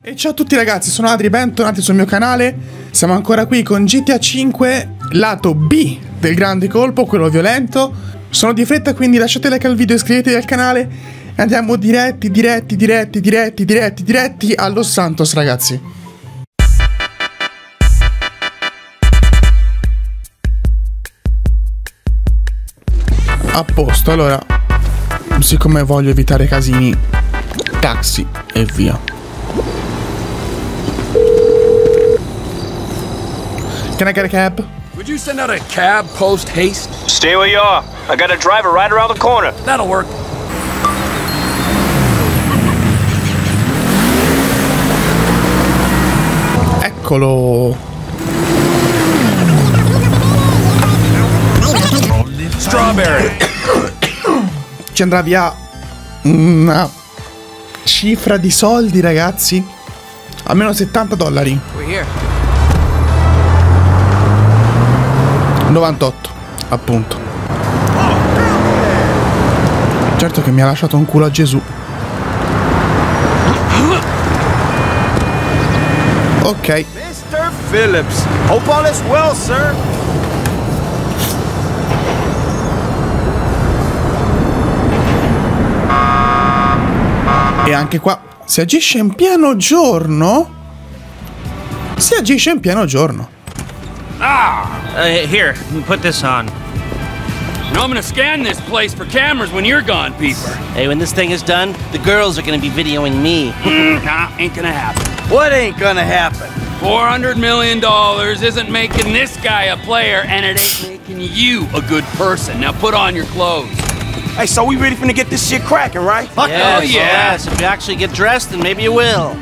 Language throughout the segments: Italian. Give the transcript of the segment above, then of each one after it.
E ciao a tutti ragazzi, sono Adri, bentornati sul mio canale. Siamo ancora qui con GTA 5, lato B del grande colpo, quello violento. Sono di fretta, quindi lasciate like al video, iscrivetevi al canale e andiamo diretti, diretti, diretti, diretti, diretti, diretti a Los Santos, ragazzi. A posto, allora, siccome voglio evitare casini, taxi e via. Can I get a cab? Would you send out a cab post haste? Stay where you are. I got a driver right around the corner. That'll work. Eccolo. Strawberry. Ci andrà via una cifra di soldi, ragazzi. Almeno 70 dollari. We're here. 98, appunto. Certo che mi ha lasciato un culo a Gesù. Ok, Mr. Phillips. Hope all is well, sir. e anche qua si agisce in pieno giorno? Si agisce in pieno giorno. Uh, here, put this on. Now I'm gonna scan this place for cameras when you're gone, Peeper. Hey, when this thing is done, the girls are gonna be videoing me. nah, ain't gonna happen. What ain't gonna happen? $400 million isn't making this guy a player, and it ain't making you a good person. Now put on your clothes. Hey, so we really finna get this shit cracking, right? Fuck yes, oh, yeah. yes. If you actually get dressed, then maybe you will.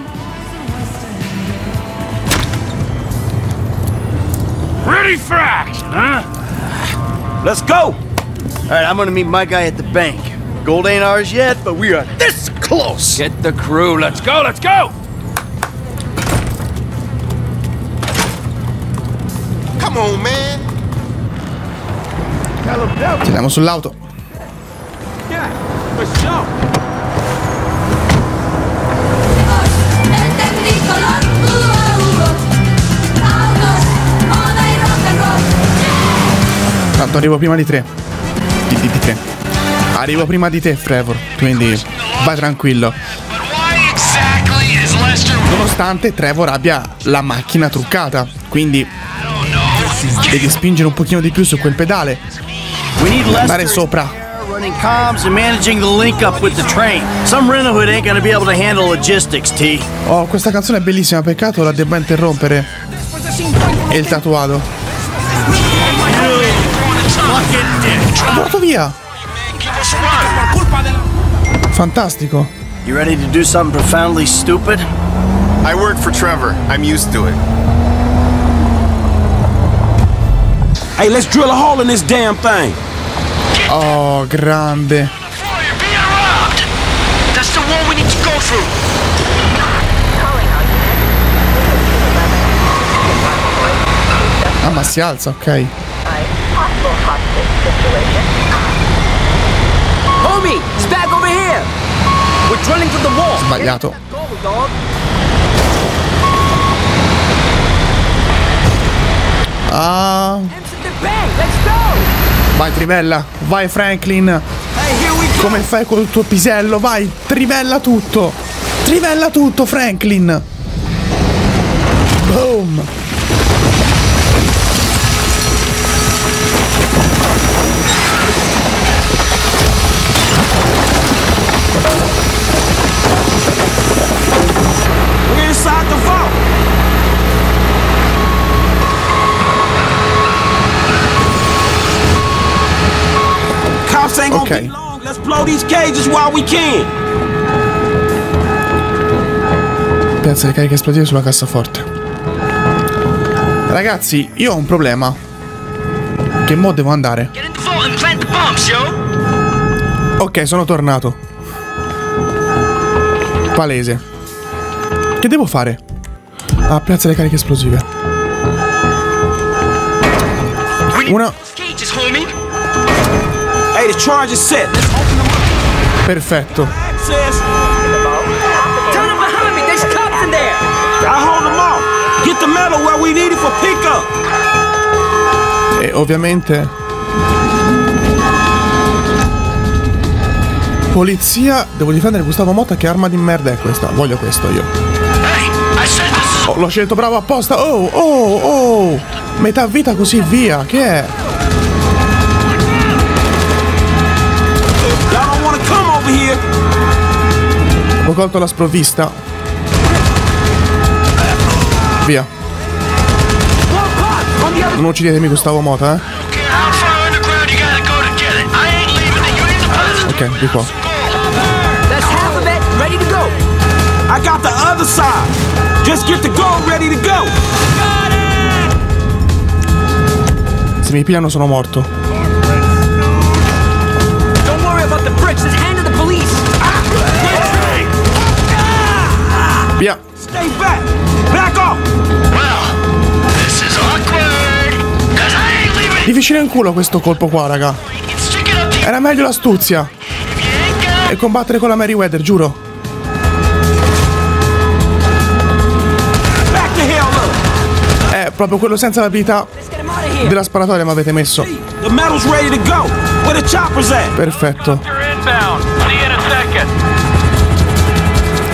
Ready for action, huh? Let's go. All right, I'm gonna meet my guy at the bank. Gold ain't ours yet, but we are this close. Get the crew. Let's go, let's go! Come on, man. Saliamo sull'auto. Yeah, for sure. Roll. Tanto arrivo prima di te. Di, di, di te. Arrivo prima di te, Trevor. Quindi vai tranquillo. Nonostante Trevor abbia la macchina truccata. Quindi devi spingere un pochino di più su quel pedale. Andare sopra. Oh, questa canzone è bellissima. Peccato la debba interrompere. E il tatuato. Volato via. Fantastico. You ready to do something profoundly stupid? I work for Trevor. I'm used to it. Hey, let's drill a hole in this damn thing. Oh, grande. That's the one we need to go through. Ah, ma si alza, ok. Homie, it's back over here. We're drilling to the wall. Sbagliato. Ah. Vai, Trivella. Vai, Franklin. Come fai col tuo pisello? Vai, trivella tutto. Trivella tutto, Franklin. Boom. Cops ain't gonna Okay. be long. Let's blow these cages while we can. Piazza le cariche esplosive sulla cassaforte. Ragazzi, io ho un problema. Che mo devo andare? Bombs. Ok, sono tornato. Palese. Che devo fare? Ah, piazza le cariche esplosive. Una. Perfetto. E ovviamente Polizia, devo difendere Gustavo Motta che arma di merda è questa? Voglio questo io. Oh, l'ho scelto bravo apposta. Oh, oh, oh! Metà vita così via, che è? Ho colto la sprovvista. Via. Non uccidetemi Gustavo Mota, eh. Ok, di qua. I got the other side. Just get the gold ready to go. Se mi pigliano sono morto. It. Difficile in culo questo colpo qua, raga. Era meglio l'astuzia. E combattere con la giuro. The hell up. È proprio quello senza l'abilità della sparatoria mi avete messo. Perfetto.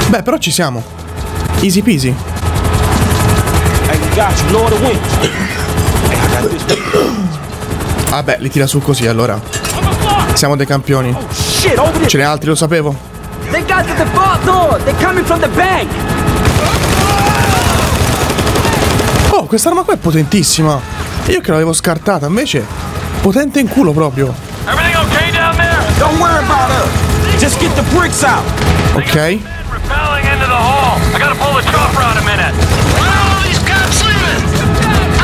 Beh, però ci siamo. Easy peasy. Vabbè, li tira su così allora. Siamo dei campioni. Ce n'è altri, lo sapevo. They got to the vault door. They're coming from the bank. Oh, quest'arma qua è potentissima. Io che l'avevo scartata, invece potente in culo proprio. Everything okay down there? Don't worry about us. Just get the bricks out. Ok.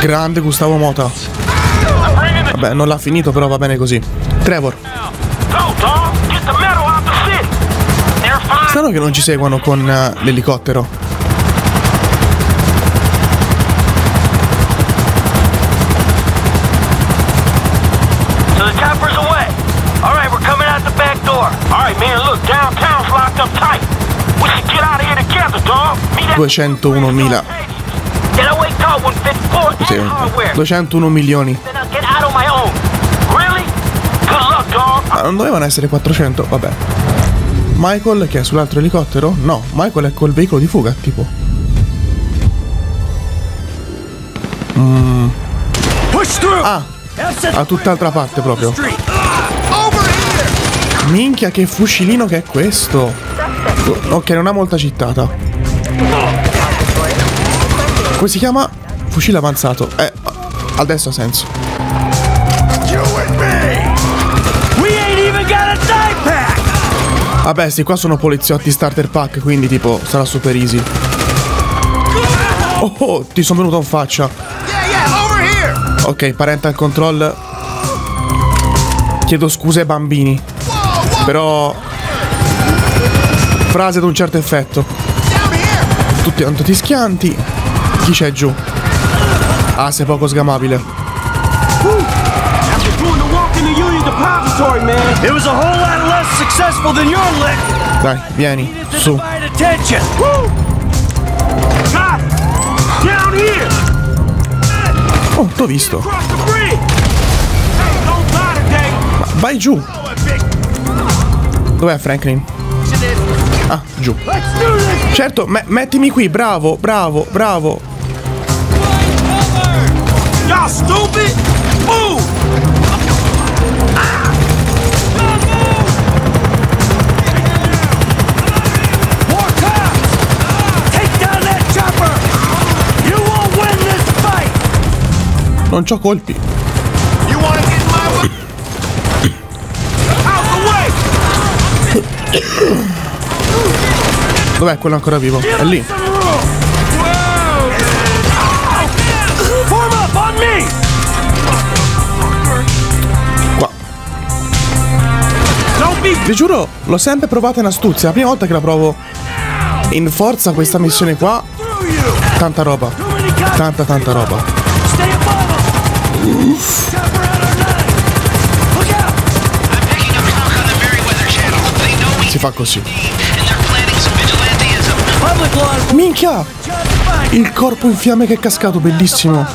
Grande Gustavo Mota. Vabbè, non l'ha finito, però va bene così. Trevor. Strano che non ci seguano con eh, l'elicottero. Right, man. Look, downtown's locked up tight. We should get out of here together, dog. Meet at 201.000. Get away, call one fit four Sì, and hardware. 201 milioni. Ma non dovevano essere 400? Vabbè. Michael che è sull'altro elicottero? No, Michael è col veicolo di fuga, tipo. Through. Ah, a tutt'altra parte proprio. Street. Minchia, che fucilino che è questo. Ok, non ha molta cittata. Come si chiama? Fucile avanzato. Eh, adesso ha senso. Vabbè, sì, qua sono poliziotti starter pack, quindi tipo sarà super easy. Oh, oh ti sono venuto in faccia. Ok, parental control. Chiedo scuse ai bambini. Però. Frase ad un certo effetto. Tutti tanto ti schianti. Chi c'è giù? Ah, sei poco sgamabile. Dai, vieni, su. Oh, t'ho visto. Today. Vai giù. Oh, Dov'è Franklin? Ah, giù. Certo, me- mettimi qui, bravo, bravo, bravo. Y'all stupid. Move. Non c'ho colpi. Dov'è quello ancora vivo? È lì. Vi giuro, l'ho sempre provata in astuzia. La prima volta che la provo in forza questa missione qua. Tanta roba. Tanta, tanta roba. We Si fa così. Minchia! Il corpo in fiamme che è cascato, bellissimo.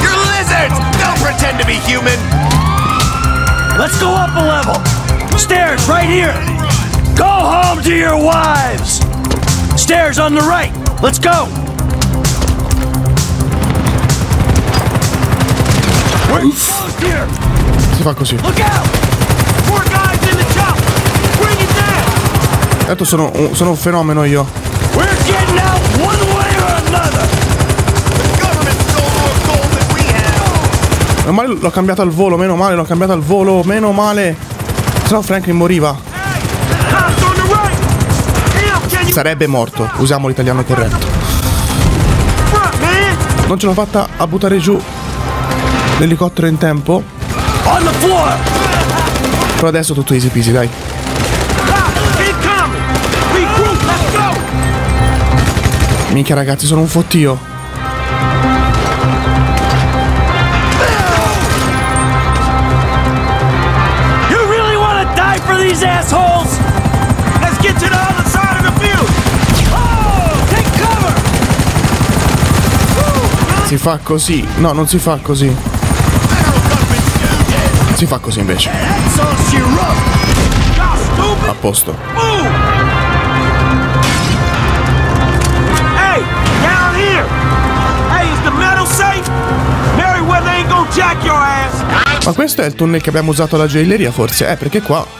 You're lizards. Go pretend to be human. Let's go up a level. Stairs right here. Go home to your wives. Stairs on the right. Let's go. We're close here. Si fa così. Look out. Four guys in the chopper. Bring it down. Tanto sono, un- sono un fenomeno io. We're getting out one way or another. Government stole more gold than we have. Meno male l'ho cambiato al volo, meno male l'ho cambiato al volo, meno male. Se no Franklin moriva. Sarebbe morto. Usiamo l'italiano corretto. Non ce l'ho fatta a buttare giù l'elicottero in tempo. Però adesso tutto easy peasy, dai. Minchia ragazzi, sono un fottio. For these assholes? Let's get to the other side of the field. Oh, take cover. Si fa così. No, non si fa così. Si fa così invece. A posto. Hey, down here. Hey, is the metal safe? Meriwether ain't gonna jack your ass. Ma questo è il tunnel che abbiamo usato alla gioielleria forse? Eh, perché qua?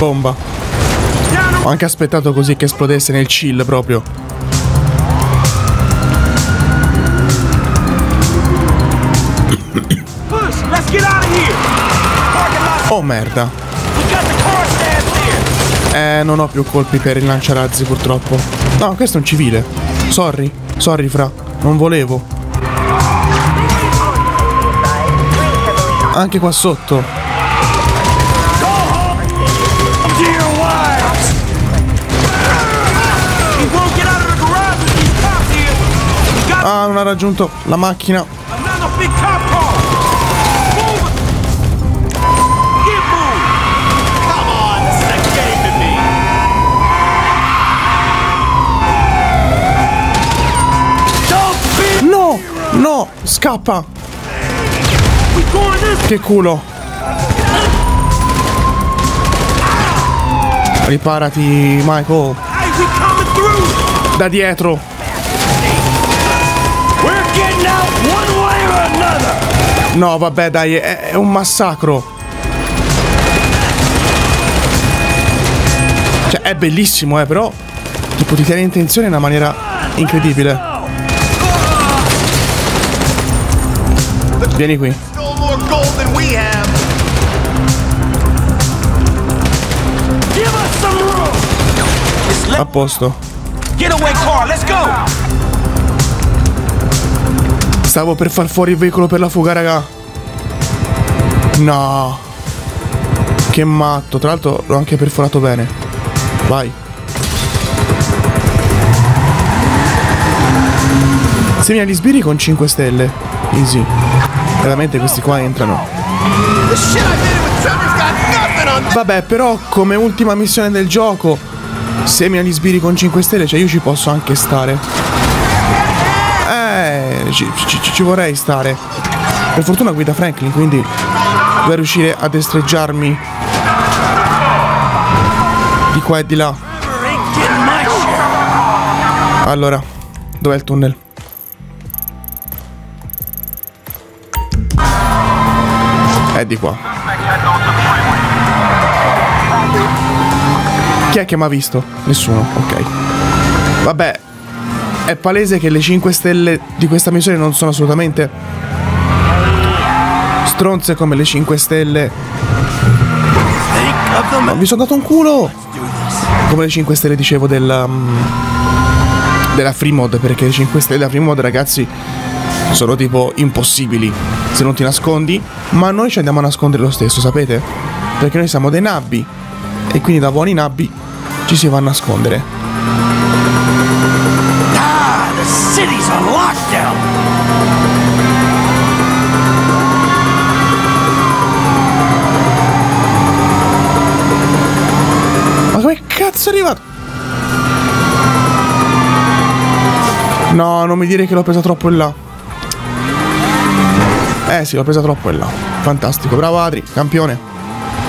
Bomba. Ho anche aspettato così che esplodesse nel chill proprio. Oh merda. Eh, non ho più colpi per il lanciarazzi purtroppo. No, questo è un civile. Sorry. Sorry, fra. Non volevo. Anche qua sotto. To me. Don't be. No! No! Scappa! Che culo! Riparati, Michael. Da dietro. Another. No, vabbè, dai, è, è un massacro. Cioè, è bellissimo, eh, però. Tipo, ti tiene in tensione in una maniera incredibile. Vieni qui. A posto. Getaway car. Let's go. Stavo per far fuori il veicolo per la fuga, raga. No. Che matto. Tra l'altro l'ho anche perforato bene. Vai. Semi agli sbirri con 5 stelle. Easy. Veramente questi qua entrano. Vabbè, però come ultima missione del gioco, semi agli sbirri con 5 stelle, cioè io ci posso anche stare. Ci, ci- ci vorrei stare. Per fortuna guida Franklin, quindi dovrei riuscire a destreggiarmi di qua e di là. Allora, dov'è il tunnel? È di qua. Chi è che mi ha visto? Nessuno, ok. Vabbè, è palese che le 5 stelle di questa missione non sono assolutamente stronze come le 5 stelle. No, vi sono dato un culo! Come le 5 stelle dicevo della. mm, della free mod, perché le 5 stelle della free mod, ragazzi, sono tipo impossibili se non ti nascondi, ma noi ci andiamo a nascondere lo stesso, sapete? Perché noi siamo dei nabbi e quindi da buoni nabbi ci si va a nascondere. City's on lockdown. Cazzo è arrivato? No, non mi dire che l'ho presa troppo in là. Eh sì, l'ho presa troppo in là. Fantastico, bravo Adri, campione.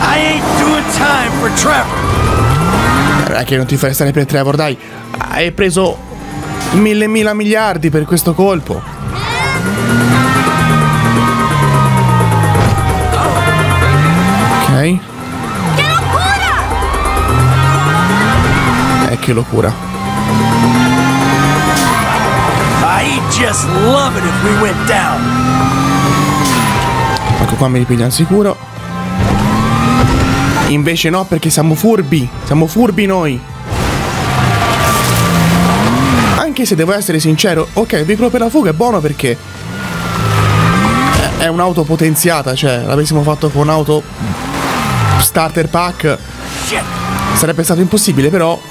I ain't doing time for Trevor. Eh, che non ti fai stare per Trevor, dai. Hai preso mille mila miliardi per questo colpo. Ok. ¡Qué locura! Eh, che locura. I'd just love it if we went down. Ecco qua mi ripigliano sicuro. Invece no, perché siamo furbi. Siamo furbi noi. Anche se devo essere sincero, ok, il veicolo per la fuga è buono perché è un'auto potenziata, cioè l'avessimo fatto con un'auto starter pack sarebbe stato impossibile, però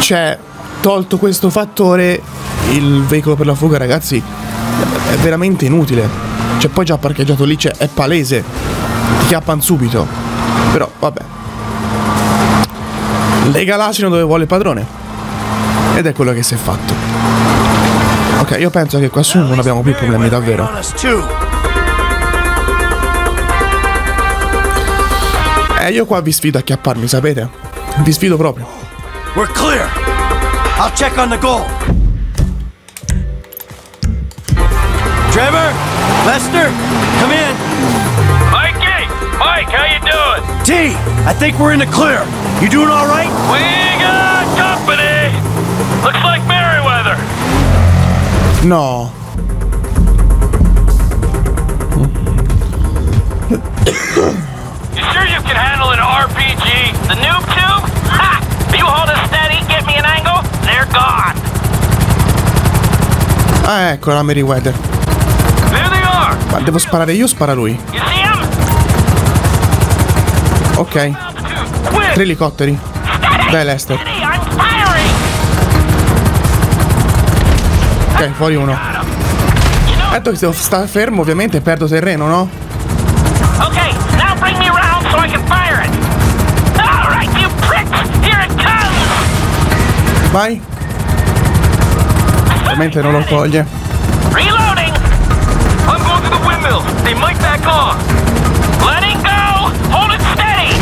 c'è tolto questo fattore il veicolo per la fuga, ragazzi, è veramente inutile. Cioè poi già parcheggiato lì, cioè, è palese. Ti chiappano subito. Però vabbè. Lega l'asino dove vuole il padrone. Ed è quello che si è fatto. Ok, io penso che qua su non abbiamo più problemi davvero. Too. Eh, io qua vi sfido a chiapparmi, sapete? Vi sfido proprio. We're clear. I'll check on the goal. Trevor, Lester, come in. Mikey! Mike, how you doing? T, I think we're in the clear. You doing all right? We got company! Looks like Merriweather. No. You sure you can handle an RPG? The noob tube? Ha! You hold it steady, get me an angle, they're gone. Ah, ecco la Meriwether. There they are. Ma devo sparare io o spara lui? You see them? Ok. Tre elicotteri. Dai, Lester. Ok, fuori uno. Detto che se stare fermo, ovviamente perdo terreno, no? Okay, now bring me around so I can fire it. All right, you pricks! Here it comes! Vai. Ovviamente non lo toglie. Reloading! I'm going to the windmill. They might back off. Letting go! Hold it steady!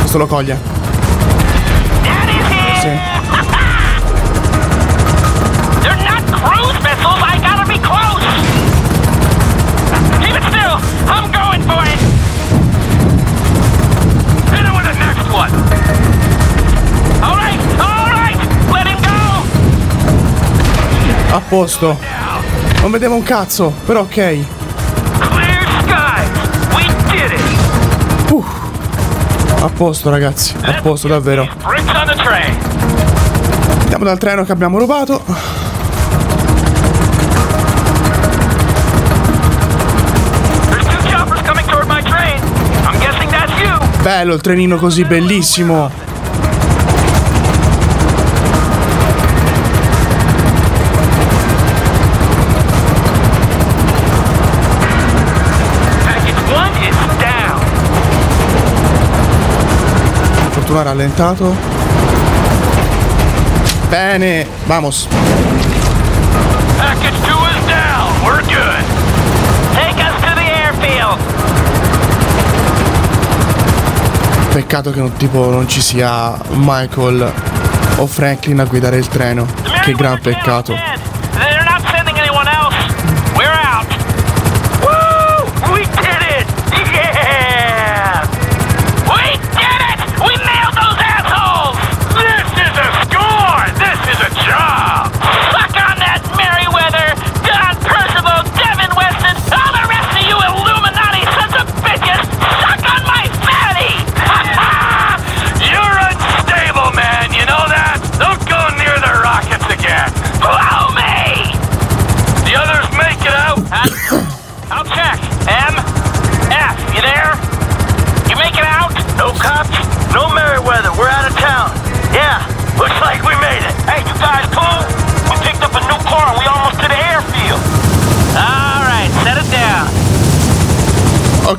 Questo lo coglie. Posto. Non vedevo un cazzo, però ok. It! A posto, ragazzi. A posto, davvero. Andiamo dal treno che abbiamo rubato. Bello il trenino così bellissimo. Ha rallentato. Bene, vamos. Package two is down! We're good! Take us to the airfield! Peccato che non, tipo non ci sia Michael o Franklin a guidare il treno. Che gran peccato.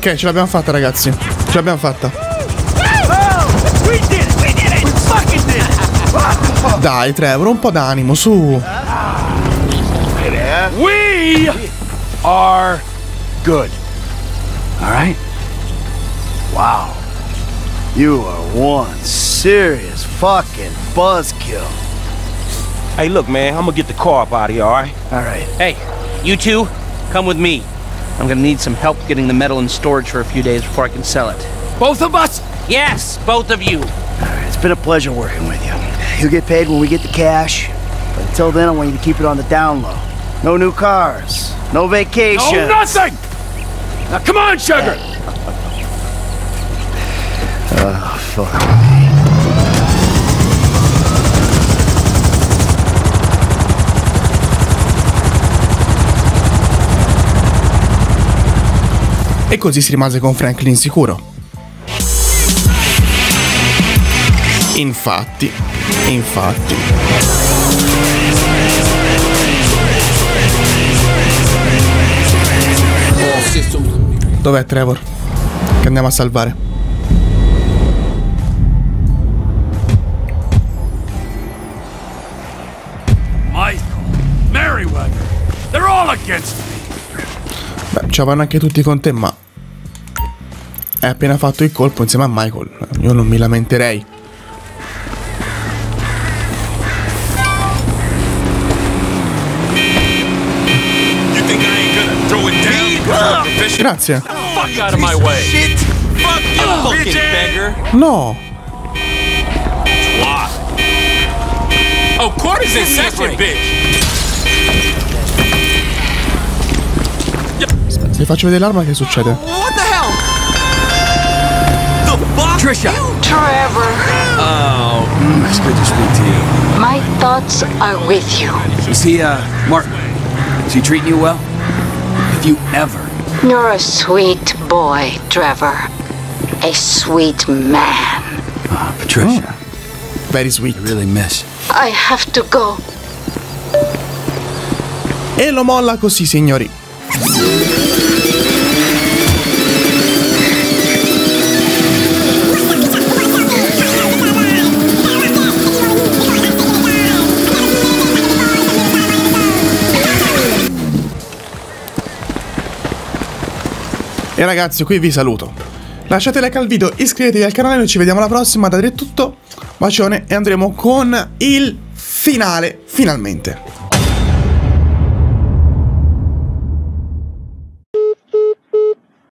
Ok, ce l'abbiamo fatta, ragazzi. Ce l'abbiamo fatta. Dai, Trevor, un po' d'animo, su. We are good. All right? Wow. You are one serious fucking buzzkill. Hey, look, man, I'm gonna get the car up out of here, all right? All right. Hey, you two, come with me. I'm gonna need some help getting the metal in storage for a few days before I can sell it. Both of us? Yes, both of you. It's been a pleasure working with you. You'll get paid when we get the cash. But until then, I want you to keep it on the down low. No new cars. No vacation. No, nothing! Now come on, sugar! oh, Fuck. E così si rimase con Franklin sicuro. Infatti, infatti. Dov'è Trevor? Che andiamo a salvare. Michael, Merriweather, they're all against me. Beh, ci vanno anche tutti con te, ma. Hai appena fatto il colpo insieme a Michael. Io non mi lamenterei. Grazie. No! Oh, quarters in session, bitch! Se vi faccio vedere l'arma che succede? Trisha. Trevor, Oh, mm, it's good to speak to you. my thoughts are with you. Is he, uh, Martin? Is he treating you well? Have you ever? You're a sweet boy, Trevor. A sweet man. Uh, Patricia, Very sweet. I really miss. I have to go. E lo molla così, signori. E ragazzi, qui vi saluto. Lasciate like al video, iscrivetevi al canale, noi ci vediamo alla prossima. Da tutto, bacione e andremo con il finale, finalmente.